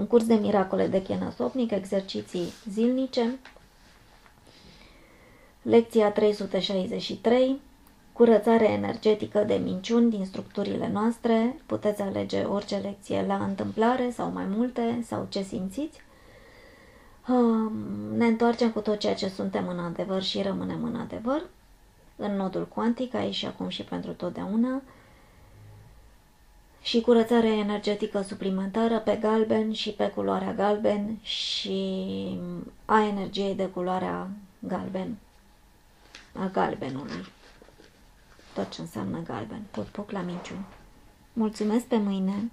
Un curs de miracole de chenasopnic, exerciții zilnice. Lecția 363. Curățare energetică de minciuni din structurile noastre. Puteți alege orice lecție la întâmplare sau mai multe sau ce simțiți. Ne întoarcem cu tot ceea ce suntem în adevăr și rămânem în adevăr. În nodul cuantic, aici și acum și pentru totdeauna și curățare energetică suplimentară pe galben și pe culoarea galben și a energiei de culoarea galben, a galbenului. Tot ce înseamnă galben. Put puc la minciuni. Mulțumesc pe mâine!